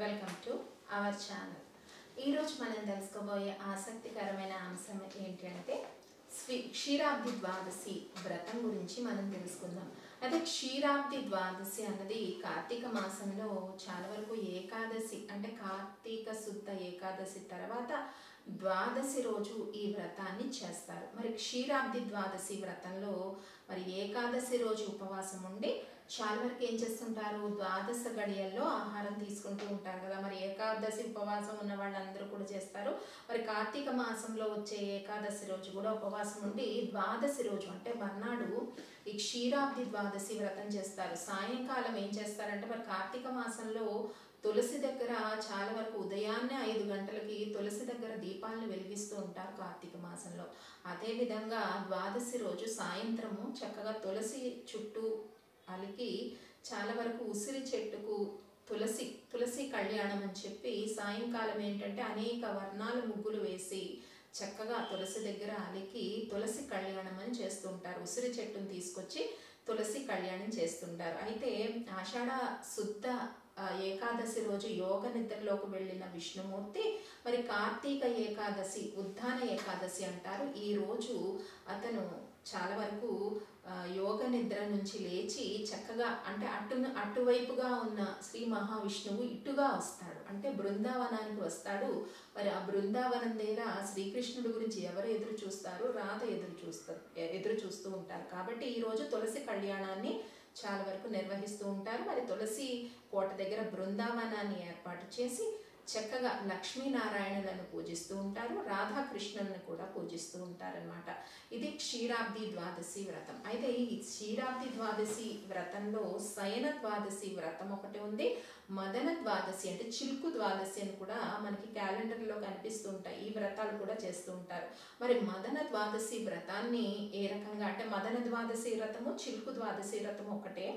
Welcome to our channel ఈరోజు మనం తెలుసుకోబోయే ఆసక్తికరమైన అంశం ఏంటంటే స్వి క్షీరాబ్ది ద్వాదశి వ్రతం గురించి మనం తెలుసుకుందాం. అయితే క్షీరాబ్ది ద్వాదశి అన్నది కార్తీక మాసంలో చాలా వరకు ఏకాదశి అంటే కార్తీక శుద్ధ ఏకాదశి తర్వాత ద్వాదశి రోజు ఈ వ్రతాన్ని చేస్తారు. మరి క్షీరాబ్ది ద్వాదశి వ్రతంలో మరి ఏకాదశి రోజు ఉపవాసం ఉండి చాలా వరకు ఏం చేస్తుంటారు? ద్వాదశ గడియల్లో ఆహారం తీసుకుంటూ ఉంటారు కదా. మరి ఏకాదశి ఉపవాసం ఉన్న వాళ్ళందరూ కూడా చేస్తారు. మరి కార్తీక మాసంలో వచ్చే ఏకాదశి రోజు కూడా ఉపవాసం ఉండి ద్వాదశి రోజు అంటే మర్నాడు ఈ క్షీరాబ్ది ద్వాదశి వ్రతం చేస్తారు. సాయంకాలం ఏం చేస్తారంటే మరి కార్తీక మాసంలో తులసి దగ్గర చాలా వరకు ఉదయాన్నే ఐదు గంటలకి తులసి దగ్గర దీపాలను వెలిగిస్తూ ఉంటారు కార్తీక మాసంలో. అదేవిధంగా ద్వాదశి రోజు సాయంత్రము చక్కగా తులసి చుట్టూ అలికి చాలా వరకు ఉసిరి చెట్టుకు తులసి తులసి కళ్యాణం అని చెప్పి సాయంకాలం ఏంటంటే అనేక వర్ణాలు ముగ్గులు వేసి చక్కగా తులసి దగ్గర అలికి తులసి కళ్యాణం అని చేస్తుంటారు. ఉసిరి చెట్టును తీసుకొచ్చి తులసి కళ్యాణం చేస్తుంటారు. అయితే ఆషాఢ శుద్ధ ఏకాదశి రోజు యోగ నిద్రలోకి వెళ్ళిన విష్ణుమూర్తి మరి కార్తీక ఏకాదశి ఉద్దాన ఏకాదశి అంటారు. ఈ రోజు అతను చాలా వరకు నిద్ర నుంచి లేచి చక్కగా అంటే అటు అటువైపుగా ఉన్న శ్రీ మహావిష్ణువు ఇటుగా వస్తాడు. అంటే బృందావనానికి వస్తాడు. మరి ఆ బృందావనం దగ్గర శ్రీకృష్ణుడి గురించి ఎవరు ఎదురు చూస్తారు? రాధ ఎదురు చూస్తారు ఎదురు చూస్తూ ఉంటారు. కాబట్టి ఈరోజు తులసి కళ్యాణాన్ని చాలా వరకు నిర్వహిస్తూ ఉంటారు. మరి తులసి కోట దగ్గర బృందావనాన్ని ఏర్పాటు చేసి చక్కగా లక్ష్మీనారాయణులను పూజిస్తూ ఉంటారు రాధాకృష్ణులను కూడా పూజిస్తూ ఉంటారనమాట ఇది క్షీరాబ్ది ద్వాదశి వ్రతం. అయితే ఈ క్షీరాబ్ది ద్వాదశి వ్రతంలో శయన ద్వాదశి వ్రతం ఒకటి ఉంది. మదన ద్వాదశి అంటే చిలుకు ద్వాదశి అని కూడా మనకి క్యాలెండర్లో కనిపిస్తూ ఉంటాయి. ఈ వ్రతాలు కూడా చేస్తూ ఉంటారు. మరి మదన ద్వాదశి వ్రతాన్ని ఏ రకంగా అంటే మదన ద్వాదశి వ్రతము చిలుకు ద్వాదశి వ్రతము ఒకటే.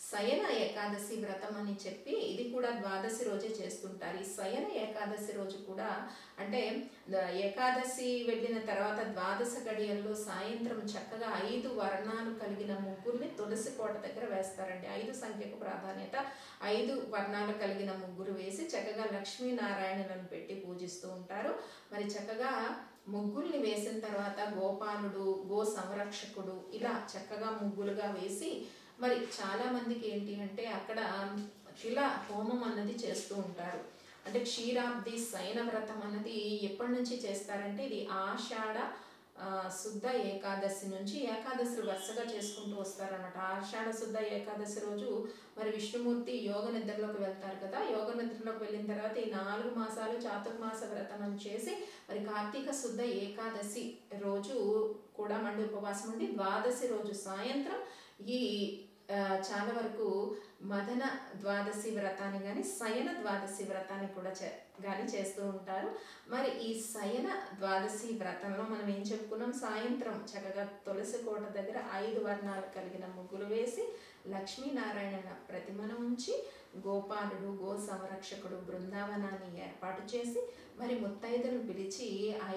శయన ఏకాదశి వ్రతం అని చెప్పి ఇది కూడా ద్వాదశి రోజే చేస్తుంటారు. ఈ శయన ఏకాదశి రోజు కూడా అంటే ఏకాదశి వెళ్ళిన తర్వాత ద్వాదశ గడియల్లో సాయంత్రం చక్కగా ఐదు వర్ణాలు కలిగిన ముగ్గురిని తులసి కోట దగ్గర వేస్తారండి. ఐదు సంఖ్యకు ప్రాధాన్యత. ఐదు వర్ణాలు కలిగిన ముగ్గురు వేసి చక్కగా లక్ష్మీనారాయణులను పెట్టి పూజిస్తూ ఉంటారు. మరి చక్కగా ముగ్గుల్ని వేసిన తర్వాత గోపాలుడు గో సంరక్షకుడు ఇలా చక్కగా ముగ్గులుగా వేసి మరి చాలా మందికి ఏంటి అంటే అక్కడ శిల హోమం అన్నది చేస్తూ ఉంటారు. అంటే క్షీరాబ్ది శయన వ్రతం అన్నది ఎప్పటి నుంచి చేస్తారంటే ఇది ఆషాఢ శుద్ధ ఏకాదశి నుంచి ఏకాదశి వరుసగా చేసుకుంటూ వస్తారనమాట ఆషాఢ శుద్ధ ఏకాదశి రోజు మరి విష్ణుమూర్తి యోగ నిద్రలోకి వెళ్తారు కదా. యోగ నిద్రలోకి వెళ్ళిన తర్వాత ఈ నాలుగు మాసాలు చాతుర్మాస వ్రతం చేసి మరి కార్తీక శుద్ధ ఏకాదశి రోజు కూడా మండి ఉపవాసం ఉండి ద్వాదశి రోజు సాయంత్రం ఈ చాలా వరకు మదన ద్వాదశి వ్రతాన్ని కానీ శయన ద్వాదశి వ్రతాన్ని కూడా చే కానీ చేస్తూ ఉంటారు. మరి ఈ శయన ద్వాదశి వ్రతంలో మనం ఏం చెప్పుకున్నాం? సాయంత్రం చక్కగా తులసి కోట దగ్గర ఐదు వర్ణాలు కలిగిన ముగ్గులు వేసి లక్ష్మీనారాయణ ప్రతిమను ఉంచి గోపాలుడు గో సంరక్షకుడు బృందావనాన్ని ఏర్పాటు చేసి మరి ముత్తైదును పిలిచి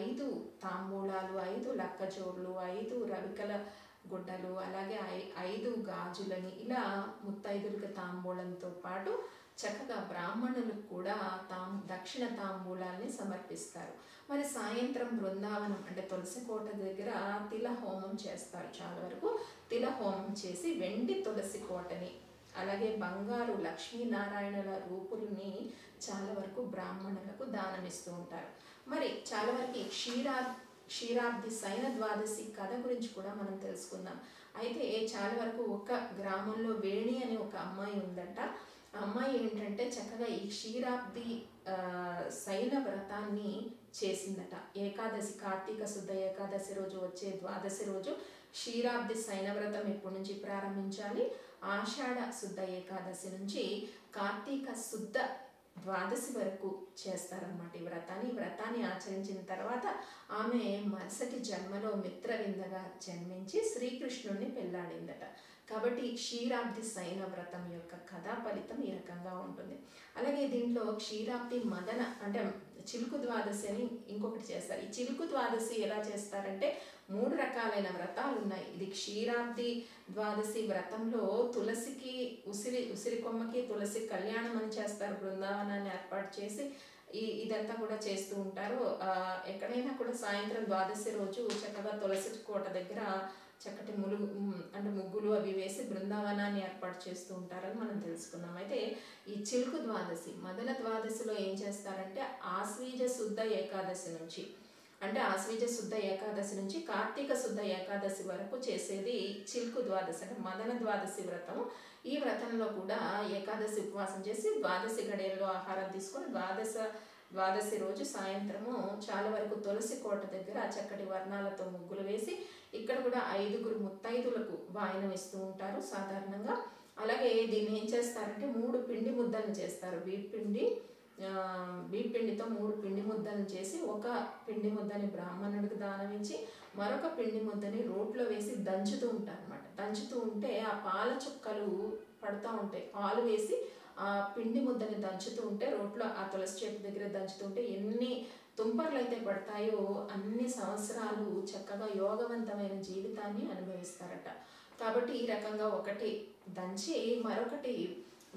ఐదు తాంబూలాలు ఐదు లక్కజోళ్ళు ఐదు రవికల గుడ్డలు అలాగే ఐ- ఐదు గాజులని ఇలా ముత్తైదులకు తాంబూలంతో పాటు చక్కగా బ్రాహ్మణులకు కూడా తాం దక్షిణ తాంబూలాల్ని సమర్పిస్తారు. మరి సాయంత్రం బృందావనం అంటే తులసి కోట దగ్గర తిల హోమం చేస్తారు చాలా వరకు. తిల హోమం చేసి వెండి తులసి కోటని అలాగే బంగారు లక్ష్మీనారాయణుల రూపుల్ని చాలా వరకు బ్రాహ్మణులకు దానమిస్తూ ఉంటారు. మరి చాలా వరకు క్షీరా క్షీరాబ్ది శయన ద్వాదశి కథ గురించి కూడా మనం తెలుసుకుందాం. అయితే చాలా వరకు ఒక గ్రామంలో వేణి అనే ఒక అమ్మాయి ఉందంట. ఆ అమ్మాయి ఏంటంటే చక్కగా ఈ క్షీరాబ్ది ఆ, శయన వ్రతాన్ని చేసిందట. ఏకాదశి కార్తీక శుద్ధ ఏకాదశి రోజు వచ్చే ద్వాదశి రోజు క్షీరాబ్ది శయన వ్రతం ఎప్పటి నుంచి ప్రారంభించాలి? ఆషాఢ శుద్ధ ఏకాదశి నుంచి కార్తీక శుద్ధ ద్వాదశి వరకు చేస్తారన్నమాట ఈ వ్రతాన్ని. ఈ వ్రతాన్ని ఆచరించిన తర్వాత ఆమె మరుసటి జన్మలో మిత్రవిందగా జన్మించి శ్రీకృష్ణుడిని పెళ్ళాడిందట కాబట్టి క్షీరాబ్ది శయన వ్రతం యొక్క కథా ఫలితం ఈ రకంగా ఉంటుంది. అలాగే దీంట్లో క్షీరాబ్ది మదన అంటే చిలుకు ద్వాదశి అని ఇంకొకటి చేస్తారు. ఈ చిలుకు ద్వాదశి ఎలా చేస్తారంటే మూడు రకాలైన వ్రతాలు ఉన్నాయి. ఇది క్షీరాబ్ది ద్వాదశి వ్రతంలో తులసికి ఉసిరి ఉసిరి కొమ్మకి తులసి కళ్యాణం అని చేస్తారు. బృందావనాన్ని ఏర్పాటు చేసి ఈ ఇదంతా కూడా చేస్తూ ఉంటారు. ఎక్కడైనా కూడా సాయంత్రం ద్వాదశి రోజు చక్కగా తులసి కోట దగ్గర చక్కటి ములుగు అంటే ముగ్గులు అవి వేసి బృందావనాన్ని ఏర్పాటు చేస్తూ ఉంటారని మనం తెలుసుకున్నాం అయితే ఈ చిలుకు ద్వాదశి మొదల ద్వాదశిలో ఏం చేస్తారంటే ఆశ్వీజ శుద్ధ ఏకాదశి నుంచి అంటే ఆశ్వీజ శుద్ధ ఏకాదశి నుంచి కార్తీక శుద్ధ ఏకాదశి వరకు చేసేది చిలుకు ద్వాదశి అంటే మదన ద్వాదశి వ్రతం. ఈ వ్రతంలో కూడా ఏకాదశి ఉపవాసం చేసి ద్వాదశి గడియల్లో ఆహారం తీసుకొని ద్వాదశ ద్వాదశి రోజు సాయంత్రము చాలా వరకు తులసి కోట దగ్గర చక్కటి వర్ణాలతో ముగ్గులు వేసి ఇక్కడ కూడా ఐదుగురు ముత్తైదులకు వాయనం ఇస్తూ ఉంటారు సాధారణంగా. అలాగే దీన్ని ఏం చేస్తారంటే మూడు పిండి ముద్దలు చేస్తారు. పిండి పిండితో మూడు పిండి ముద్దలు చేసి ఒక పిండి ముద్దని బ్రాహ్మణుడికి దానమించి మరొక పిండి ముద్దని రోట్లో వేసి దంచుతూ ఉంటారు అనమాట దంచుతూ ఉంటే ఆ పాల చుక్కలు పడుతూ ఉంటాయి. పాలు వేసి ఆ పిండి ముద్దని దంచుతూ ఉంటే రోట్లో ఆ తులసి చెట్టు దగ్గర దంచుతుంటే ఎన్ని తుంపర్లు అయితే పడతాయో అన్ని సంవత్సరాలు చక్కగా యోగవంతమైన జీవితాన్ని అనుభవిస్తారట. కాబట్టి ఈ రకంగా ఒకటి దంచి మరొకటి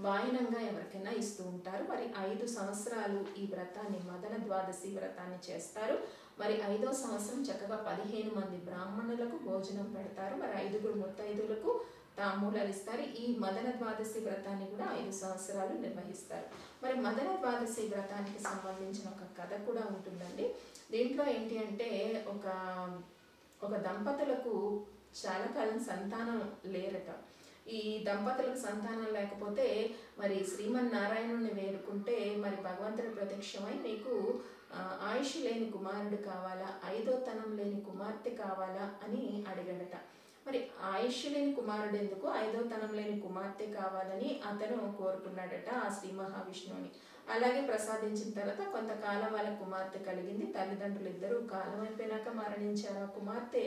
వాయనంగా ఎవరికైనా ఇస్తూ ఉంటారు. మరి ఐదు సంవత్సరాలు ఈ వ్రతాన్ని మదన ద్వాదశి వ్రతాన్ని చేస్తారు. మరి ఐదో సంవత్సరం చక్కగా పదిహేను మంది బ్రాహ్మణులకు భోజనం పెడతారు. మరి ఐదుగురు ముత్తైదులకు తాంబూలాలు ఇస్తారు. ఈ మదన ద్వాదశి వ్రతాన్ని కూడా ఐదు సంవత్సరాలు నిర్వహిస్తారు. మదన ద్వాదశి వ్రతానికి సంబంధించిన ఒక కథ కూడా ఉంటుందండి. దీంట్లో ఏంటి అంటే ఒక ఒక దంపతులకు చాలా కాలం సంతానం లేరట. ఈ దంపతులకు సంతానం లేకపోతే మరి శ్రీమన్నారాయణుని వేడుకుంటే మరి భగవంతుడి ప్రత్యక్షమై మీకు ఆయుష్ లేని కుమారుడు కావాలా? ఐదో తనం లేని కుమార్తె కావాలా? అని అడిగాడట. మరి ఆయుష్ లేని కుమారుడు ఎందుకు? ఐదో తనం లేని కుమార్తె కావాలని అతను కోరుకున్నాడట ఆ శ్రీ మహావిష్ణువుని. అలాగే ప్రసాదించిన తర్వాత కొంతకాలం వాళ్ళ కుమార్తె కలిగింది. తల్లిదండ్రులు ఇద్దరు కాలం అయిపోయినాక మరణించారు. ఆ కుమార్తె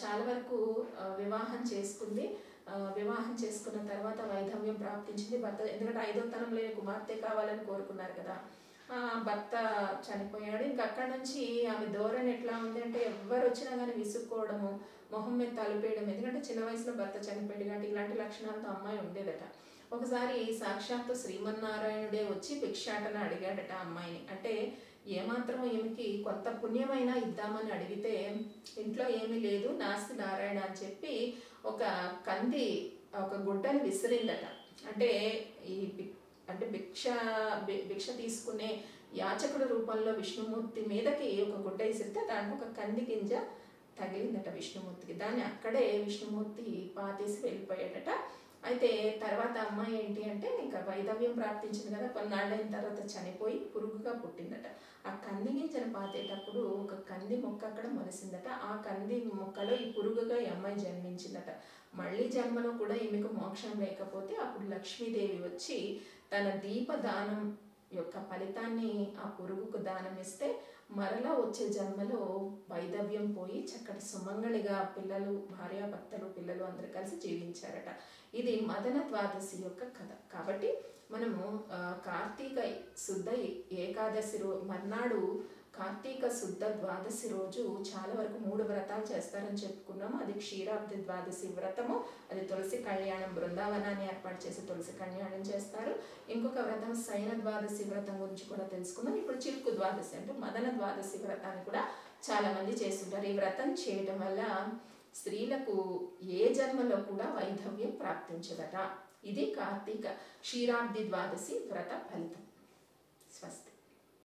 చాలా వరకు వివాహం చేసుకుంది. వివాహం చేసుకున్న తర్వాత వైధవ్యం ప్రాప్తించింది. భర్త ఎందుకంటే ఐదో తనం లేని కుమార్తె కావాలని కోరుకున్నారు కదా. భర్త చనిపోయాడు. ఇంకా అక్కడి నుంచి ఆమె ధోరణి ఎట్లా ఉంది అంటే ఎవరు వచ్చినా కానీ విసుక్కోవడము మొహం మీద తలుపేయడం ఎందుకంటే చిన్న వయసులో భర్త చనిపోయాడు కాబట్టి ఇలాంటి లక్షణాలతో అమ్మాయి ఉండేదట. ఒకసారి సాక్షాత్తు శ్రీమన్నారాయణుడే వచ్చి భిక్షాటన అడిగాడట అమ్మాయిని. అంటే ఏమాత్రం ఈమెకి కొత్త పుణ్యమైనా ఇద్దామని అడిగితే ఇంట్లో ఏమీ లేదు నాస్తి నారాయణ అని చెప్పి ఒక కంది ఒక గుడ్డని విసిరిందట. అంటే ఈ అంటే భిక్ష భిక్ష తీసుకునే యాచకుడు రూపంలో విష్ణుమూర్తి మీదకి ఒక గుడ్డ విసిరితే దాంట్లో ఒక కంది గింజ తగిలిందట విష్ణుమూర్తికి. దాన్ని అక్కడే విష్ణుమూర్తి పాతేసి వెళ్ళిపోయాడట. అయితే తర్వాత అమ్మాయి ఏంటి అంటే ఇంకా వైధవ్యం ప్రాప్తించింది కదా కొన్నాళ్ళైన తర్వాత చనిపోయి పురుగుగా పుట్టిందట. ఆ కంది గింజను పాతేటప్పుడు ఒక కంది మొక్క అక్కడ మొలిసిందట. ఆ కంది మొక్కలో ఈ పురుగుగా ఈ అమ్మాయి జన్మించిందట. మళ్ళీ జన్మలో కూడా ఈమెకు మోక్షం లేకపోతే అప్పుడు లక్ష్మీదేవి వచ్చి తన దీపదానం యొక్క ఫలితాన్ని ఆ పురుగుకు దానం ఇస్తే మరలా వచ్చే జన్మలో వైధవ్యం పోయి చక్కటి సుమంగళిగా పిల్లలు భార్యాభర్తలు పిల్లలు అందరూ కలిసి జీవించారట. ఇది మదన ద్వాదశి యొక్క కథ. కాబట్టి మనము కార్తీక శుద్ధ ఏకాదశి రో మర్నాడు కార్తీక శుద్ధ ద్వాదశి రోజు చాలా వరకు మూడు వ్రతాలు చేస్తారని చెప్పుకున్నాము. అది క్షీరాబ్ది ద్వాదశి వ్రతము అది తులసి కళ్యాణం బృందావనాన్ని ఏర్పాటు చేసి తులసి కళ్యాణం చేస్తారు. ఇంకొక వ్రతం శయన ద్వాదశి వ్రతం గురించి కూడా తెలుసుకుందాం. ఇప్పుడు చిలుకు ద్వాదశి అంటే మదన ద్వాదశి వ్రతాన్ని కూడా చాలామంది చేస్తుంటారు. ఈ వ్రతం చేయడం వల్ల స్త్రీలకు ఏ జన్మలో కూడా వైధవ్యం ప్రాప్తించదట. ఇది కార్తీక క్షీరాబ్ది ద్వాదశి వ్రత ఫలితం.